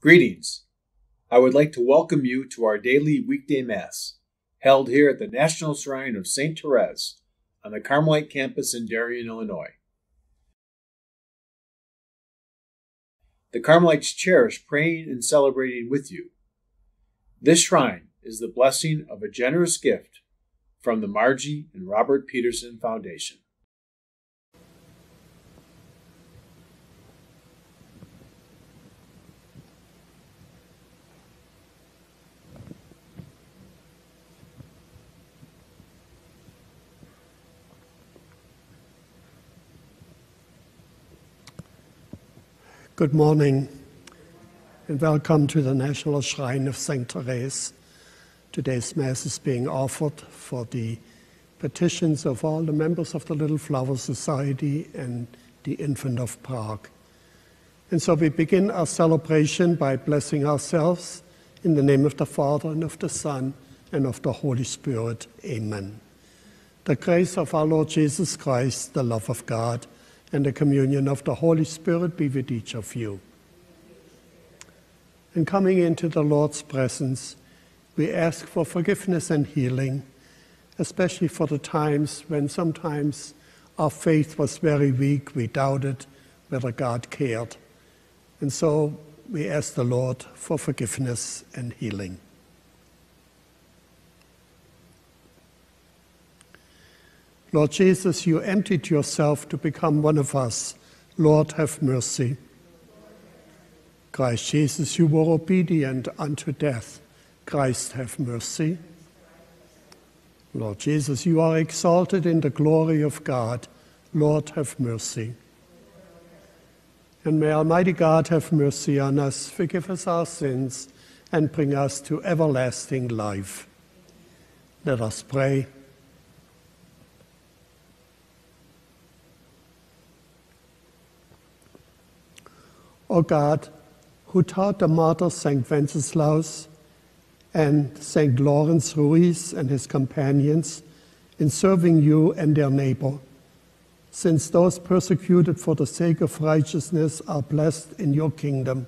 Greetings. I would like to welcome you to our daily weekday Mass, held here at the National Shrine of St. Therese on the Carmelite campus in Darien, Illinois. The Carmelites cherish praying and celebrating with you. This shrine is the blessing of a generous gift from the Margie and Robert Peterson Foundation. Good morning and welcome to the National Shrine of St. Therese. Today's Mass is being offered for the petitions of all the members of the Little Flower Society and the Infant of Prague. And so we begin our celebration by blessing ourselves in the name of the Father and of the Son and of the Holy Spirit. Amen. The grace of our Lord Jesus Christ, the love of God, and the communion of the Holy Spirit be with each of you. And coming into the Lord's presence, we ask for forgiveness and healing, especially for the times when sometimes our faith was very weak, we doubted whether God cared. And so we ask the Lord for forgiveness and healing. Lord Jesus, you emptied yourself to become one of us. Lord, have mercy. Christ Jesus, you were obedient unto death. Christ, have mercy. Lord Jesus, you are exalted in the glory of God. Lord, have mercy. And may Almighty God have mercy on us, forgive us our sins, and bring us to everlasting life. Let us pray. O God, who taught the martyr St. Wenceslaus and St. Lawrence Ruiz and his companions in serving you and their neighbor, since those persecuted for the sake of righteousness are blessed in your kingdom.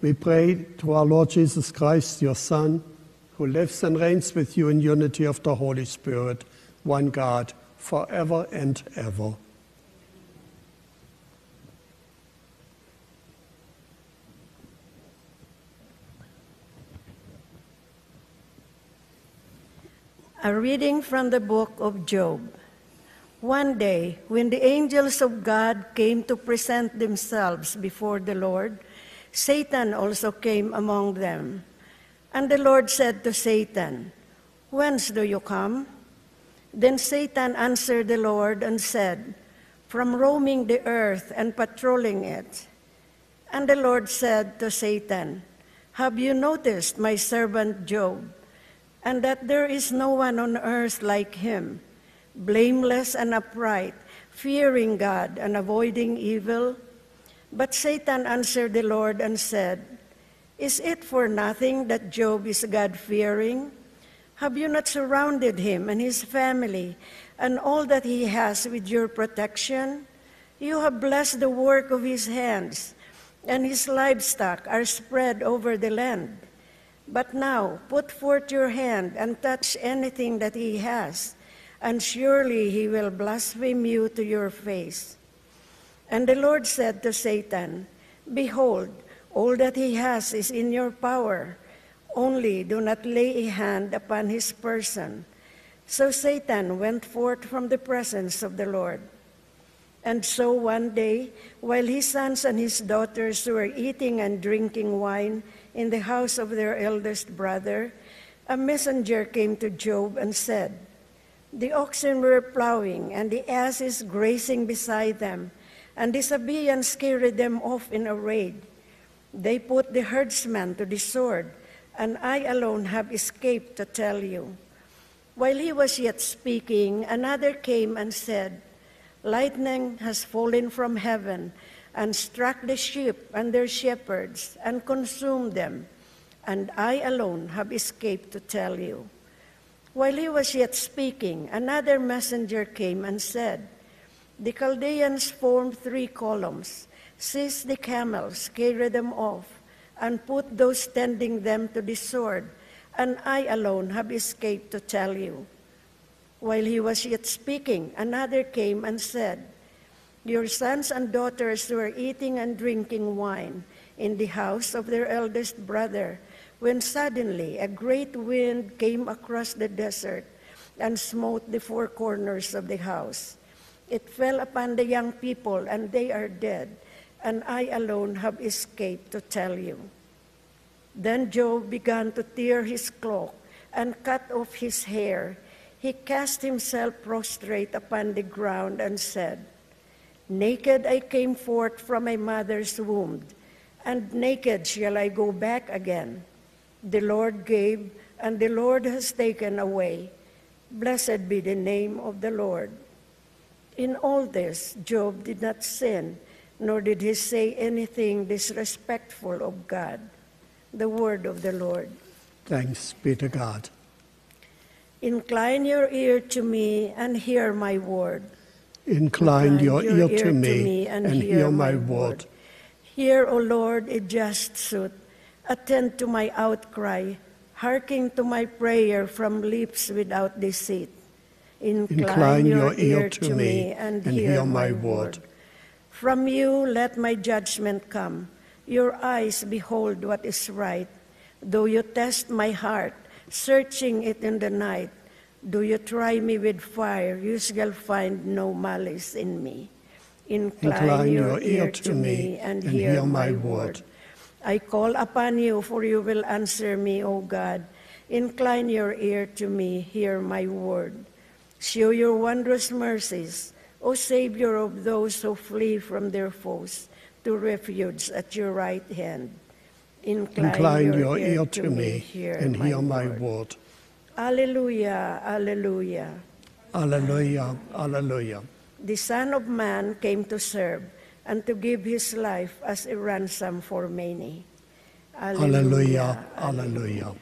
We pray to our Lord Jesus Christ, your Son, who lives and reigns with you in unity of the Holy Spirit, one God, forever and ever. A reading from the book of Job. One day, when the angels of God came to present themselves before the Lord, Satan also came among them. And the Lord said to Satan, Whence do you come? Then Satan answered the Lord and said, From roaming the earth and patrolling it. And the Lord said to Satan, Have you noticed my servant Job? And that there is no one on earth like him, blameless and upright, fearing God and avoiding evil. But Satan answered the Lord and said, Is it for nothing that Job is God fearing? Have you not surrounded him and his family and all that he has with your protection? You have blessed the work of his hands, and his livestock are spread over the land. But now put forth your hand and touch anything that he has, and surely he will blaspheme you to your face. And the Lord said to Satan, Behold, all that he has is in your power. Only do not lay a hand upon his person. So Satan went forth from the presence of the Lord. And so one day, while his sons and his daughters were eating and drinking wine, in the house of their eldest brother, a messenger came to Job and said, The oxen were plowing, and the asses grazing beside them, and Sabaeans carried them off in a raid. They put the herdsman to the sword, and I alone have escaped to tell you. While he was yet speaking, another came and said, Lightning has fallen from heaven and struck the sheep and their shepherds and consumed them, and I alone have escaped to tell you. While he was yet speaking, another messenger came and said, The Chaldeans formed three columns, seized the camels, carried them off, and put those tending them to the sword, and I alone have escaped to tell you. While he was yet speaking, another came and said, Your sons and daughters were eating and drinking wine in the house of their eldest brother, when suddenly a great wind came across the desert and smote the four corners of the house. It fell upon the young people, and they are dead, and I alone have escaped to tell you. Then Job began to tear his cloak and cut off his hair. He cast himself prostrate upon the ground and said, Naked I came forth from my mother's womb, and naked shall I go back again. The Lord gave, and the Lord has taken away. Blessed be the name of the Lord. In all this, Job did not sin, nor did he say anything disrespectful of God. The word of the Lord. Thanks be to God. Incline your ear to me and hear my word. Incline your ear to me and hear my word. Hear, O Lord, a just suit. Attend to my outcry. Hearken to my prayer from lips without deceit. Incline your ear to me and hear my word. From you let my judgment come. Your eyes behold what is right. Though you test my heart, searching it in the night, do you try me with fire, you shall find no malice in me. Incline, Incline your, ear to me and, hear my word. I call upon you, for you will answer me, O God. Incline your ear to me, hear my word. Show your wondrous mercies, O Savior of those who flee from their foes to refuge at your right hand. Incline, Incline your ear to me and hear my word. Alleluia, alleluia. Alleluia, alleluia. The Son of Man came to serve and to give his life as a ransom for many. Alleluia, alleluia.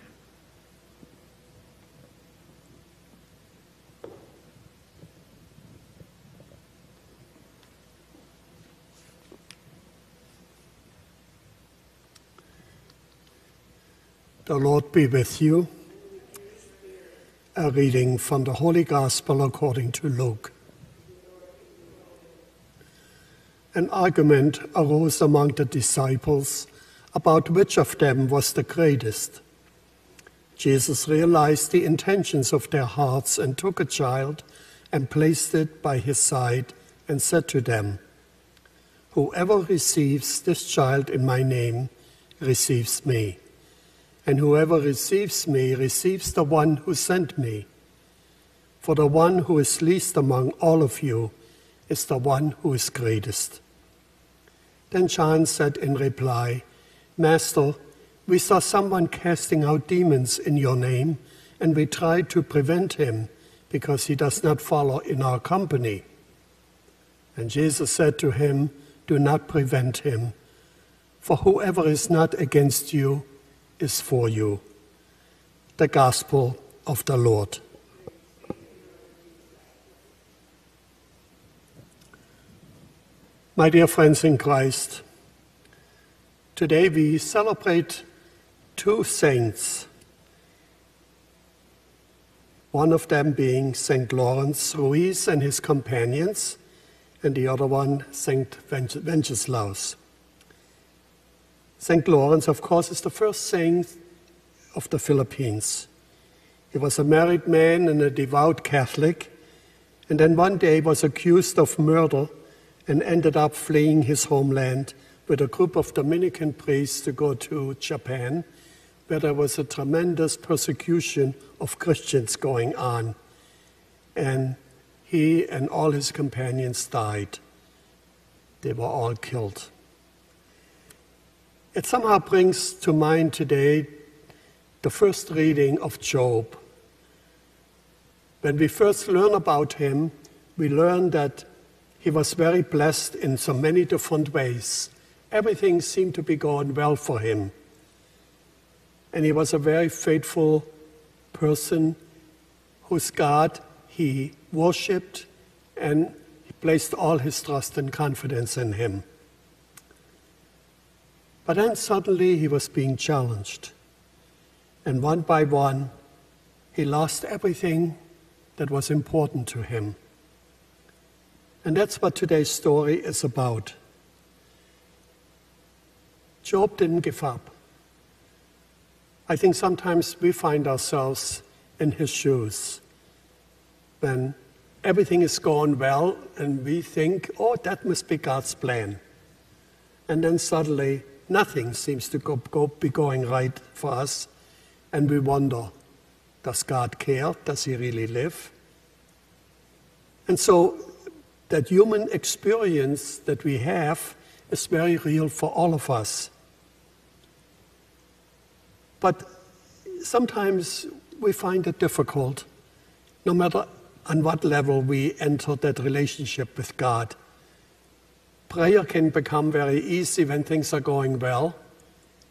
The Lord be with you. A reading from the Holy Gospel according to Luke. An argument arose among the disciples about which of them was the greatest. Jesus realized the intentions of their hearts and took a child and placed it by his side and said to them, Whoever receives this child in my name receives me, and whoever receives me receives the one who sent me. For the one who is least among all of you is the one who is greatest. Then John said in reply, Master, we saw someone casting out demons in your name, and we tried to prevent him because he does not follow in our company. And Jesus said to him, Do not prevent him, for whoever is not against you is for you. The Gospel of the Lord. My dear friends in Christ, today we celebrate two saints, one of them being St. Lawrence Ruiz and his companions, and the other one, St. Wenceslaus. St. Lawrence, of course, is the first saint of the Philippines. He was a married man and a devout Catholic, and then one day was accused of murder and ended up fleeing his homeland with a group of Dominican priests to go to Japan, where there was a tremendous persecution of Christians going on. And he and all his companions died. They were all killed. It somehow brings to mind today the first reading of Job. When we first learn about him, we learn that he was very blessed in so many different ways. Everything seemed to be going well for him. And he was a very faithful person whose God he worshipped and he placed all his trust and confidence in him. But then suddenly he was being challenged. And one by one, he lost everything that was important to him. And that's what today's story is about. Job didn't give up. I think sometimes we find ourselves in his shoes when everything is going well and we think, oh, that must be God's plan. And then suddenly nothing seems to go, go, be going right for us, and we wonder, does God care? Does He really live? And so that human experience that we have is very real for all of us. But sometimes we find it difficult, no matter on what level we enter that relationship with God. Prayer can become very easy when things are going well.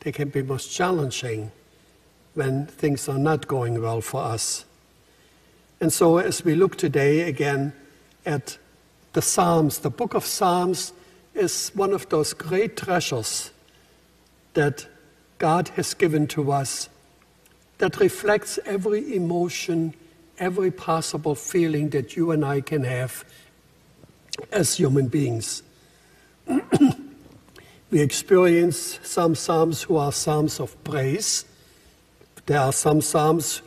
They can be most challenging when things are not going well for us. And so, as we look today again at the Psalms, the book of Psalms is one of those great treasures that God has given to us that reflects every emotion, every possible feeling that you and I can have as human beings. We experience some psalms who are psalms of praise. There are some psalms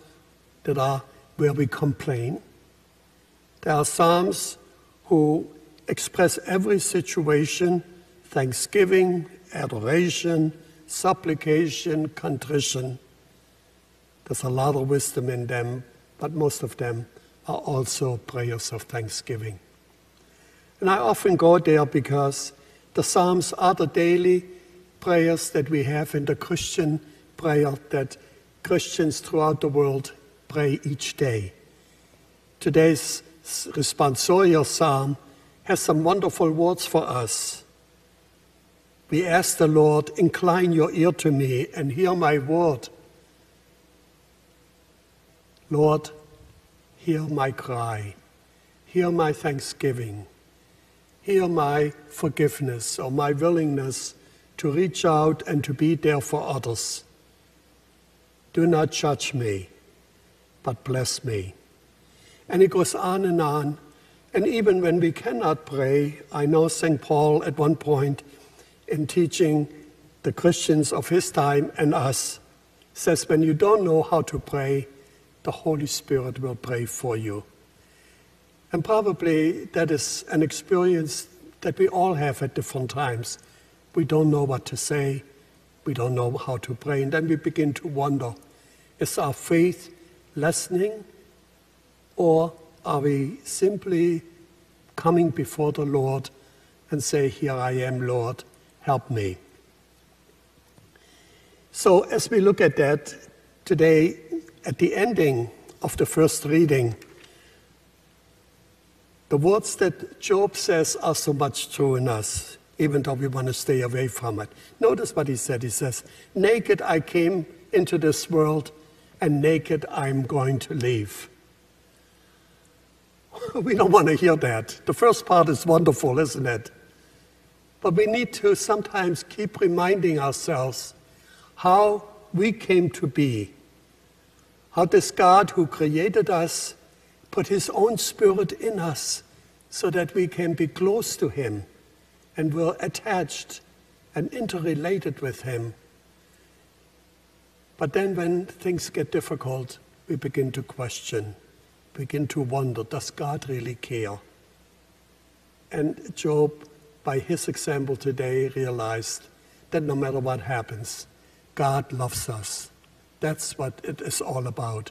that are where we complain. There are psalms who express every situation thanksgiving, adoration, supplication, contrition. There's a lot of wisdom in them, but most of them are also prayers of thanksgiving. And I often go there because the Psalms are the daily prayers that we have in the Christian prayer that Christians throughout the world pray each day. Today's responsorial psalm has some wonderful words for us. We ask the Lord, incline your ear to me and hear my word. Lord, hear my cry, hear my thanksgiving, hear my forgiveness or my willingness to reach out and to be there for others. Do not judge me, but bless me. And it goes on and on. And even when we cannot pray, I know St. Paul at one point in teaching the Christians of his time and us says, when you don't know how to pray, the Holy Spirit will pray for you. And probably that is an experience that we all have at different times. We don't know what to say, we don't know how to pray, and then we begin to wonder is our faith lessening, or are we simply coming before the Lord and say, Here I am, Lord, help me? So, as we look at that today, at the ending of the first reading, the words that Job says are so much true in us, even though we want to stay away from it. Notice what he said. He says, Naked I came into this world, and naked I'm going to leave. We don't want to hear that. The first part is wonderful, isn't it? But we need to sometimes keep reminding ourselves how we came to be how this God who created us put his own spirit in us so that we can be close to him and we're attached and interrelated with him. But then when things get difficult, we begin to question, begin to wonder, does God really care? And Job, by his example today, realized that no matter what happens, God loves us that's what it is all about.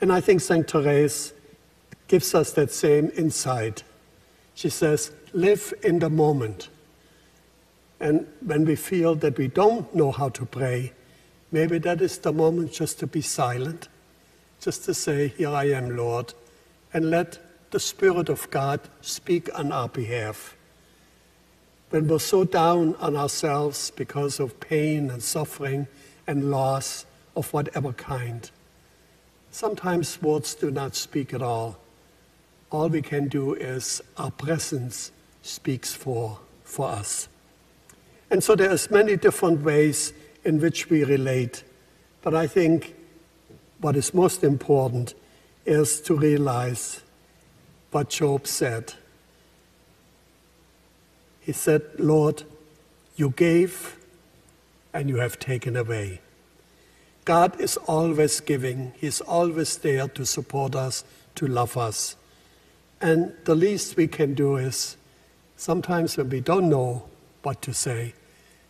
And I think St. Therese gives us that same insight. She says, live in the moment. And when we feel that we don't know how to pray, maybe that is the moment just to be silent, just to say, Here I am, Lord, and let the Spirit of God speak on our behalf. When we're so down on ourselves because of pain and suffering and loss, of whatever kind. Sometimes words do not speak at all. All we can do is our presence speaks for, for us. And so there's many different ways in which we relate. But I think what is most important is to realize what Job said. He said, Lord, you gave and you have taken away. God is always giving, He's always there to support us, to love us. And the least we can do is sometimes when we don't know what to say,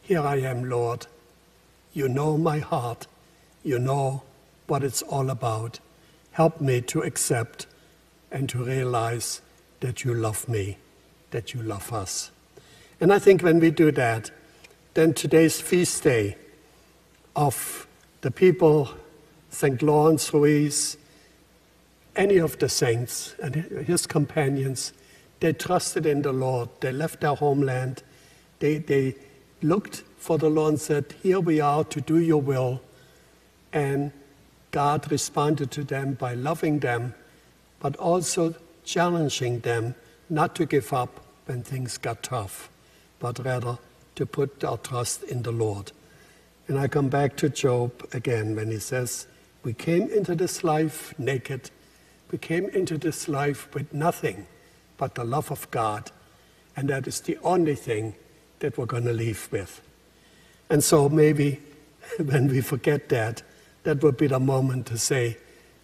Here I am, Lord. You know my heart. You know what it's all about. Help me to accept and to realize that you love me, that you love us. And I think when we do that, then today's feast day of the people, St. Lawrence Ruiz, any of the saints and his companions, they trusted in the Lord. They left their homeland. They, they looked for the Lord and said, Here we are to do your will. And God responded to them by loving them, but also challenging them not to give up when things got tough, but rather to put our trust in the Lord. And I come back to Job again when he says, We came into this life naked. We came into this life with nothing but the love of God. And that is the only thing that we're going to leave with. And so maybe when we forget that, that would be the moment to say,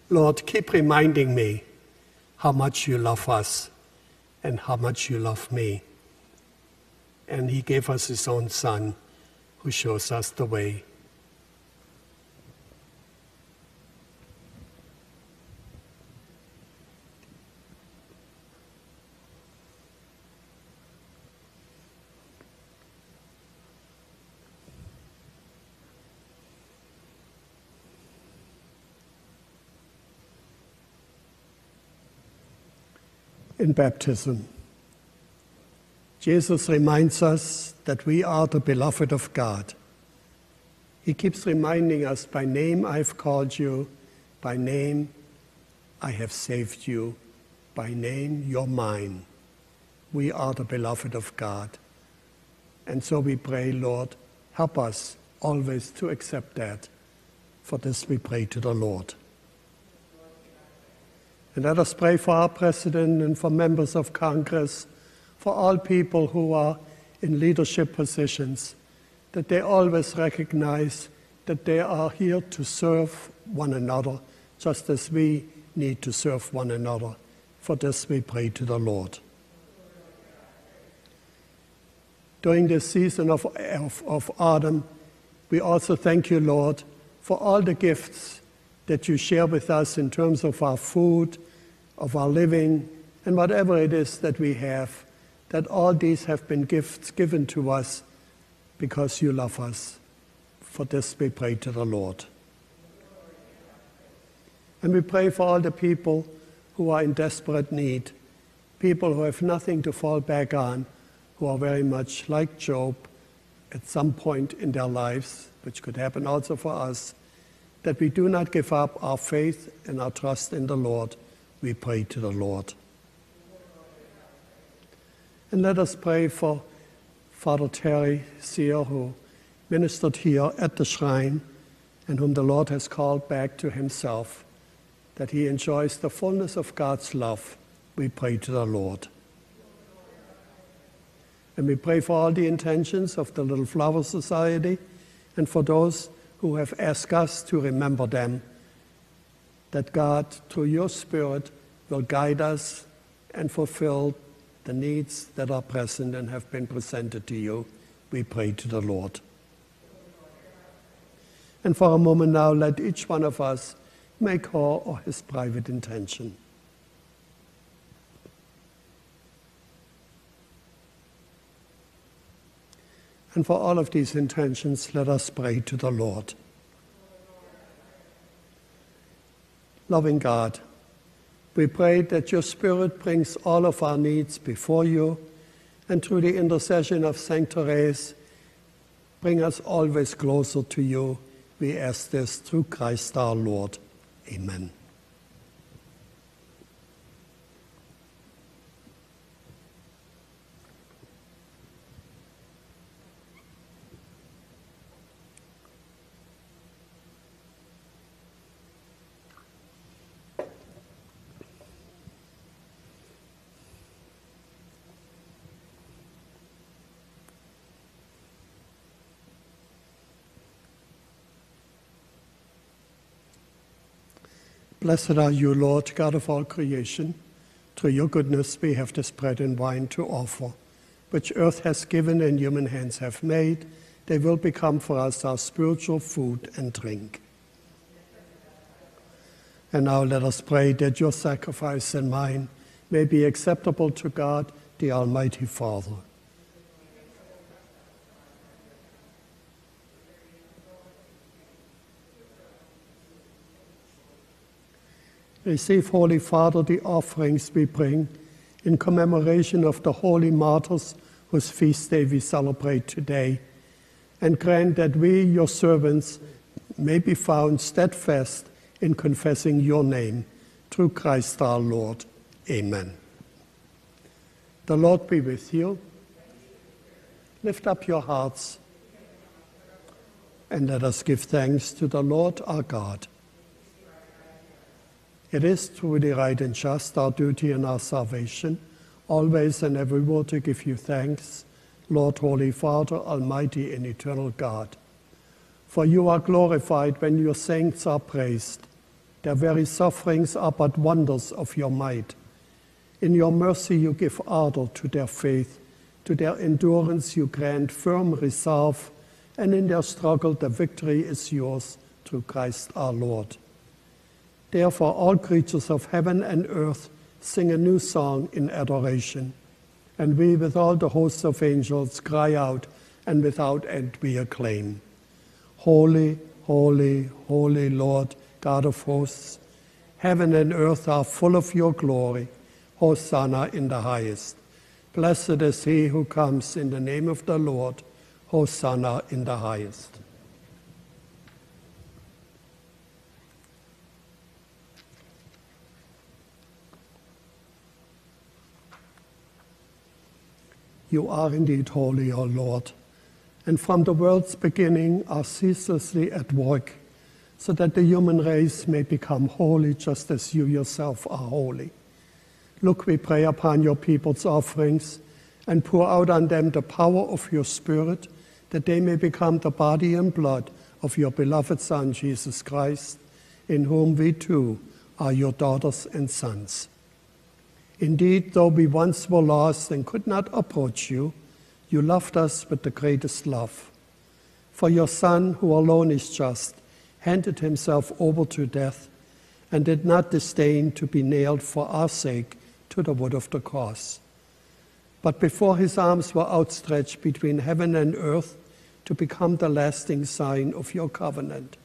Lord, keep reminding me how much you love us and how much you love me. And He gave us His own Son who shows us the way. In baptism. Jesus reminds us that we are the beloved of God. He keeps reminding us, by name I've called you, by name I have saved you, by name you're mine. We are the beloved of God. And so we pray, Lord, help us always to accept that. For this we pray to the Lord. And let us pray for our president and for members of Congress, for all people who are in leadership positions, that they always recognize that they are here to serve one another, just as we need to serve one another. For this we pray to the Lord. During this season of, of, of autumn, we also thank you, Lord, for all the gifts that you share with us in terms of our food, of our living, and whatever it is that we have, that all these have been gifts given to us because you love us. For this we pray to the Lord. And we pray for all the people who are in desperate need, people who have nothing to fall back on, who are very much like Job at some point in their lives, which could happen also for us, that we do not give up our faith and our trust in the Lord we pray to the Lord. And let us pray for Father Terry Sear, who ministered here at the shrine and whom the Lord has called back to himself, that he enjoys the fullness of God's love. We pray to the Lord. And we pray for all the intentions of the Little Flower Society and for those who have asked us to remember them that God, through your Spirit, will guide us and fulfill the needs that are present and have been presented to you. We pray to the Lord. And for a moment now, let each one of us make her or his private intention. And for all of these intentions, let us pray to the Lord. Loving God, we pray that your Spirit brings all of our needs before you, and through the intercession of Saint Therese, bring us always closer to you. We ask this through Christ our Lord. Amen. Blessed are you, Lord, God of all creation. Through your goodness we have this bread and wine to offer, which earth has given and human hands have made. They will become for us our spiritual food and drink. And now let us pray that your sacrifice and mine may be acceptable to God, the Almighty Father. Receive, Holy Father, the offerings we bring in commemoration of the holy martyrs whose feast day we celebrate today, and grant that we, your servants, may be found steadfast in confessing your name through Christ our Lord. Amen. The Lord be with you. Lift up your hearts and let us give thanks to the Lord our God. It is truly right and just, our duty and our salvation, always and everywhere to give you thanks, Lord, Holy Father, Almighty and Eternal God. For you are glorified when your saints are praised. Their very sufferings are but wonders of your might. In your mercy, you give ardor to their faith. To their endurance, you grant firm resolve. And in their struggle, the victory is yours through Christ our Lord. Therefore, all creatures of heaven and earth sing a new song in adoration. And we, with all the hosts of angels, cry out, and without end we acclaim Holy, holy, holy Lord, God of hosts. Heaven and earth are full of your glory. Hosanna in the highest. Blessed is he who comes in the name of the Lord. Hosanna in the highest. You are indeed holy, O Lord, and from the world's beginning are ceaselessly at work, so that the human race may become holy just as you yourself are holy. Look, we pray upon your people's offerings and pour out on them the power of your Spirit, that they may become the body and blood of your beloved Son, Jesus Christ, in whom we too are your daughters and sons. Indeed, though we once were lost and could not approach you, you loved us with the greatest love. For your Son, who alone is just, handed himself over to death and did not disdain to be nailed for our sake to the wood of the cross. But before his arms were outstretched between heaven and earth to become the lasting sign of your covenant,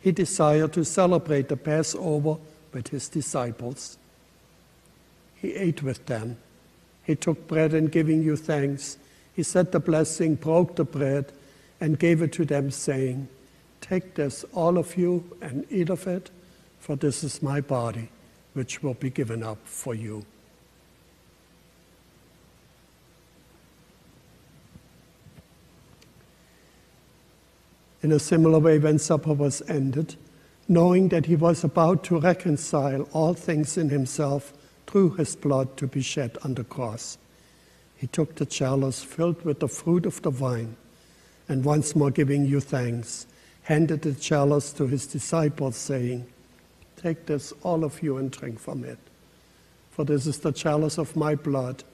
he desired to celebrate the Passover with his disciples. He ate with them. He took bread and giving you thanks, he said the blessing, broke the bread, and gave it to them, saying, Take this, all of you, and eat of it, for this is my body, which will be given up for you. In a similar way, when supper was ended, knowing that he was about to reconcile all things in himself, through his blood to be shed on the cross. He took the chalice filled with the fruit of the vine, and once more giving you thanks, handed the chalice to his disciples, saying, Take this, all of you, and drink from it. For this is the chalice of my blood,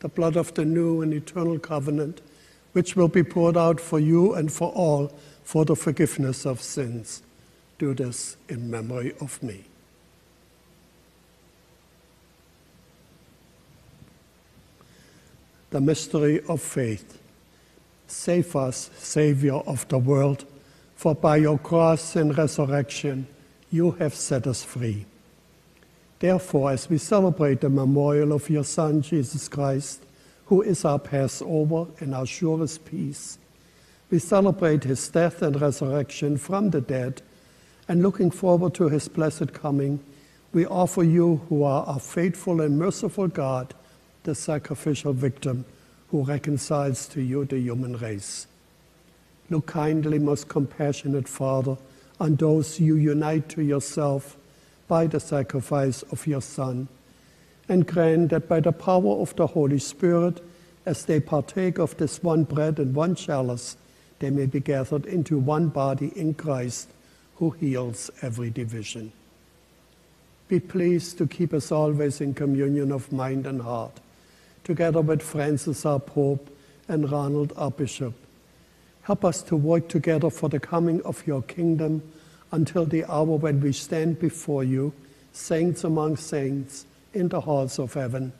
the blood of the new and eternal covenant, which will be poured out for you and for all for the forgiveness of sins. Do this in memory of me. The mystery of faith. Save us, Savior of the world, for by your cross and resurrection you have set us free. Therefore, as we celebrate the memorial of your Son, Jesus Christ, who is our Passover and our surest peace, we celebrate his death and resurrection from the dead, and looking forward to his blessed coming, we offer you, who are our faithful and merciful God, the sacrificial victim who reconciles to you the human race. Look kindly, most compassionate Father, on those you unite to yourself by the sacrifice of your Son, and grant that by the power of the Holy Spirit, as they partake of this one bread and one chalice, they may be gathered into one body in Christ, who heals every division. Be pleased to keep us always in communion of mind and heart, together with Francis our Pope and Ronald our Bishop. Help us to work together for the coming of your kingdom until the hour when we stand before you, saints among saints, in the halls of heaven,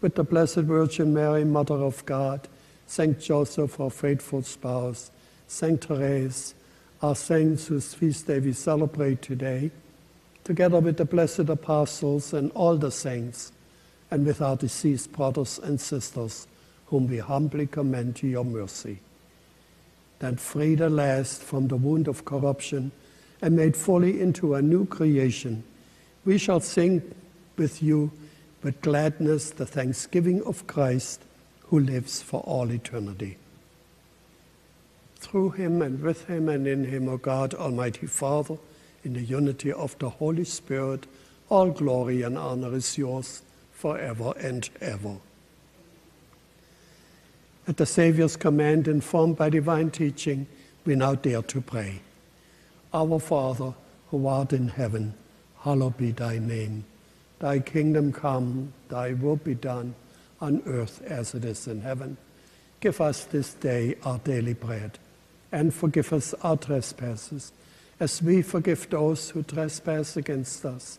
with the Blessed Virgin Mary, Mother of God, Saint Joseph, our faithful spouse, Saint Therese, our saints whose feast day we celebrate today, together with the blessed apostles and all the saints, and with our deceased brothers and sisters, whom we humbly commend to your mercy. That freed at last from the wound of corruption and made fully into a new creation, we shall sing with you with gladness the thanksgiving of Christ who lives for all eternity. Through him and with him and in him, O God, Almighty Father, in the unity of the Holy Spirit, all glory and honor is yours forever and ever. At the Saviour's command, informed by divine teaching, we now dare to pray. Our Father, who art in heaven, hallowed be thy name. Thy kingdom come, thy will be done, on earth as it is in heaven. Give us this day our daily bread, and forgive us our trespasses, as we forgive those who trespass against us.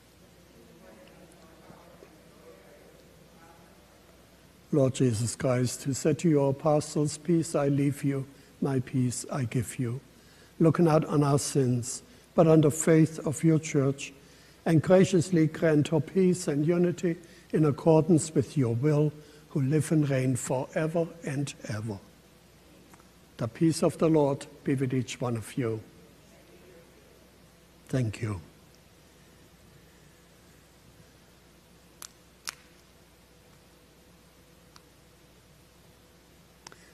Lord Jesus Christ, who said to your apostles, Peace I leave you, my peace I give you. Look not on our sins, but on the faith of your church, and graciously grant her peace and unity in accordance with your will, who live and reign forever and ever. The peace of the Lord be with each one of you. Thank you.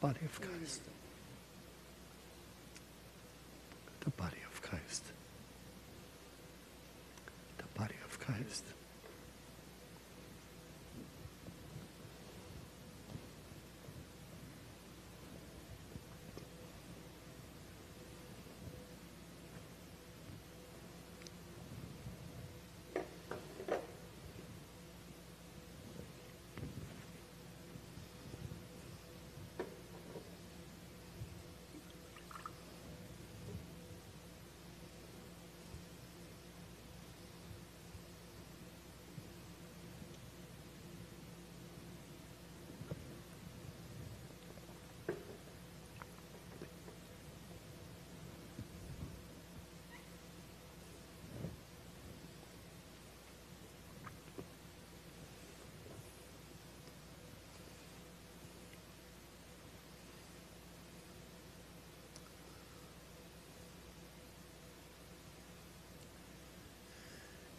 body of Christ.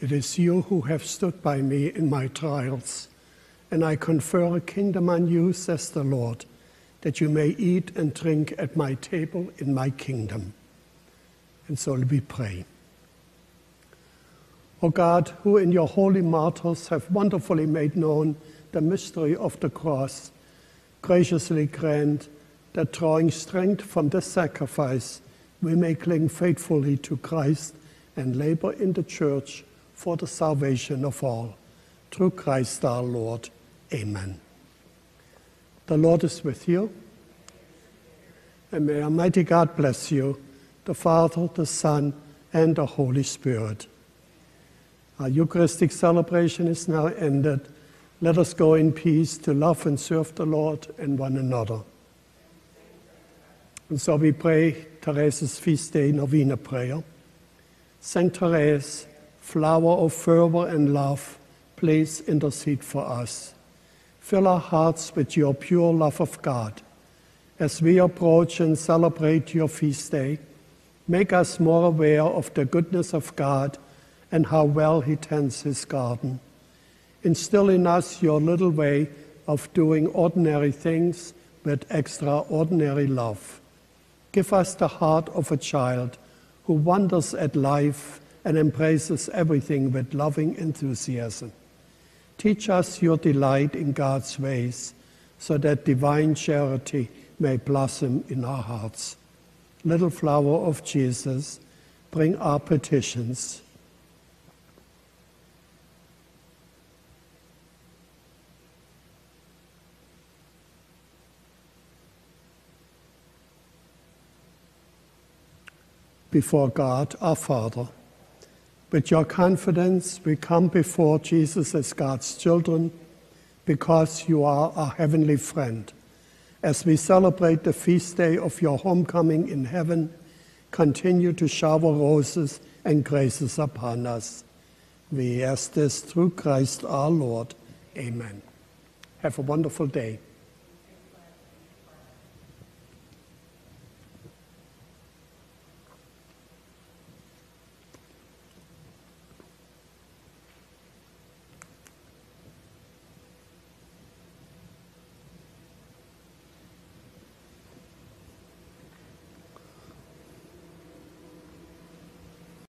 It is you who have stood by me in my trials, and I confer a kingdom on you, says the Lord, that you may eat and drink at my table in my kingdom. And so we pray. O God, who in your holy martyrs have wonderfully made known the mystery of the cross, graciously grant that drawing strength from this sacrifice, we may cling faithfully to Christ and labor in the church for the salvation of all. Through Christ our Lord. Amen. The Lord is with you. And may Almighty God bless you, the Father, the Son, and the Holy Spirit. Our Eucharistic celebration is now ended. Let us go in peace to love and serve the Lord and one another. And so we pray Therese's feast day novena prayer. Saint Therese, flower of fervor and love, please intercede for us. Fill our hearts with your pure love of God. As we approach and celebrate your feast day, make us more aware of the goodness of God and how well He tends His garden. Instill in us your little way of doing ordinary things with extraordinary love. Give us the heart of a child who wonders at life and embraces everything with loving enthusiasm. Teach us your delight in God's ways so that divine charity may blossom in our hearts. Little flower of Jesus, bring our petitions. Before God our Father. With your confidence, we come before Jesus as God's children because you are our heavenly friend. As we celebrate the feast day of your homecoming in heaven, continue to shower roses and graces upon us. We ask this through Christ our Lord. Amen. Have a wonderful day.